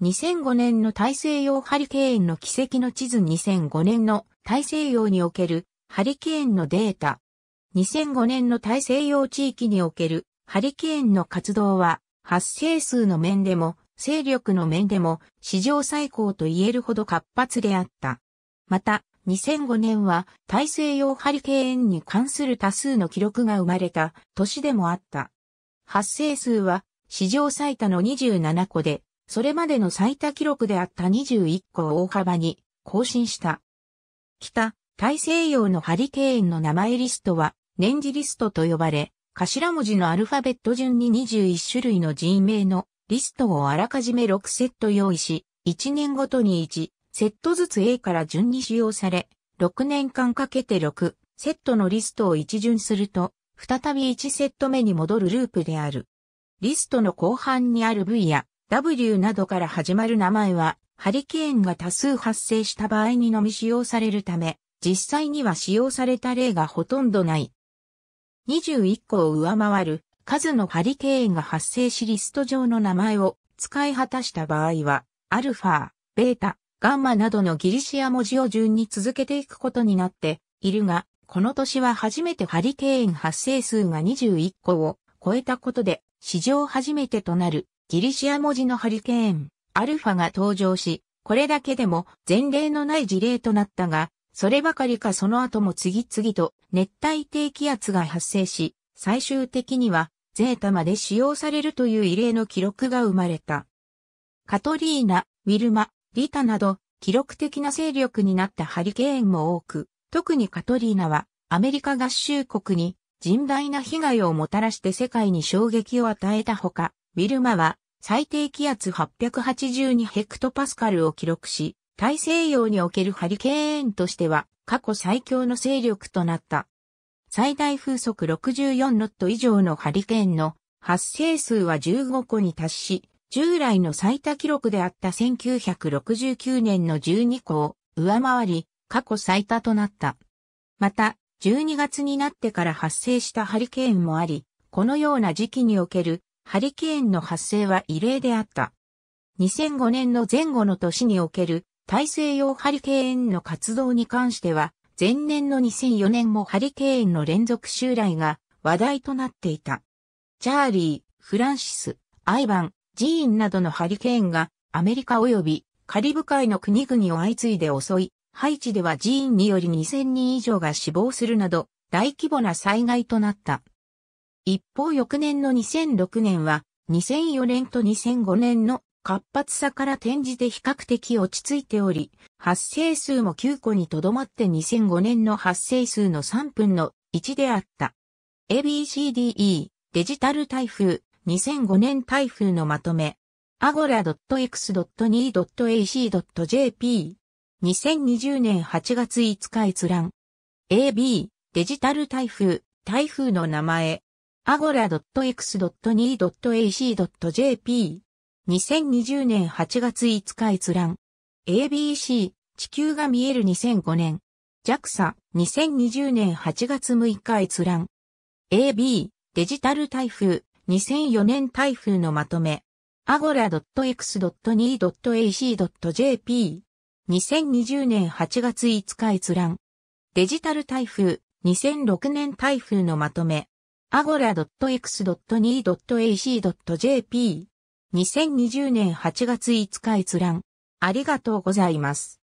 2005年の大西洋ハリケーンの奇跡の地図2005年の大西洋におけるハリケーンのデータ。2005年の大西洋地域におけるハリケーンの活動は発生数の面でも勢力の面でも史上最高と言えるほど活発であった。また、2005年は大西洋ハリケーンに関する多数の記録が生まれた年でもあった。発生数は史上最多の27個で、それまでの最多記録であった21個を大幅に更新した。北、大西洋のハリケーンの名前リストは年次リストと呼ばれ、頭文字のアルファベット順に21種類の人名のリストをあらかじめ6セット用意し、1年ごとに1、セットずつ A から順に使用され、6年間かけて6セットのリストを一巡すると、再び1セット目に戻るループである。リストの後半にある V や W などから始まる名前は、ハリケーンが多数発生した場合にのみ使用されるため、実際には使用された例がほとんどない。21個を上回る数のハリケーンが発生しリスト上の名前を使い果たした場合は、アルファ、ベータ、ガンマなどのギリシア文字を順に続けていくことになっているが、この年は初めてハリケーン発生数が21個を超えたことで、史上初めてとなるギリシア文字のハリケーン、アルファが登場し、これだけでも前例のない事例となったが、そればかりかその後も次々と熱帯低気圧が発生し、最終的にはゼータまで使用されるという異例の記録が生まれた。カトリーナ、ウィルマ、リタなど、記録的な勢力になったハリケーンも多く、特にカトリーナは、アメリカ合衆国に甚大な被害をもたらして世界に衝撃を与えたほか、ウィルマは最低気圧882ヘクトパスカルを記録し、大西洋におけるハリケーンとしては過去最強の勢力となった。最大風速64ノット以上のハリケーンの発生数は15個に達し、従来の最多記録であった1969年の12個を上回り、過去最多となった。また、12月になってから発生したハリケーンもあり、このような時期におけるハリケーンの発生は異例であった。2005年の前後の年における大西洋ハリケーンの活動に関しては、前年の2004年もハリケーンの連続襲来が話題となっていた。チャーリー、フランシス、アイバン、ジーンなどのハリケーンがアメリカ及びカリブ海の国々を相次いで襲い、ハイチではジーンにより2000人以上が死亡するなど大規模な災害となった。一方翌年の2006年は2004年と2005年の活発さから転じて比較的落ち着いており、発生数も9個にとどまって2005年の発生数の3分の1であった。ABCDE デジタル台風2005年台風のまとめ。agora.x.2.ac.jp。2020年8月5日閲覧。AB デジタル台風、台風の名前。agora.x.2.ac.jp。2020年8月5日閲覧。ABC 地球が見える2005年。JAXA 2020年8月6日閲覧。AB デジタル台風2004年台風のまとめ。agora.x.2.ac.jp。2020年8月5日閲覧。デジタル台風、2006年台風のまとめ。agora.x.2.ac.jp。2020年8月5日閲覧。ありがとうございます。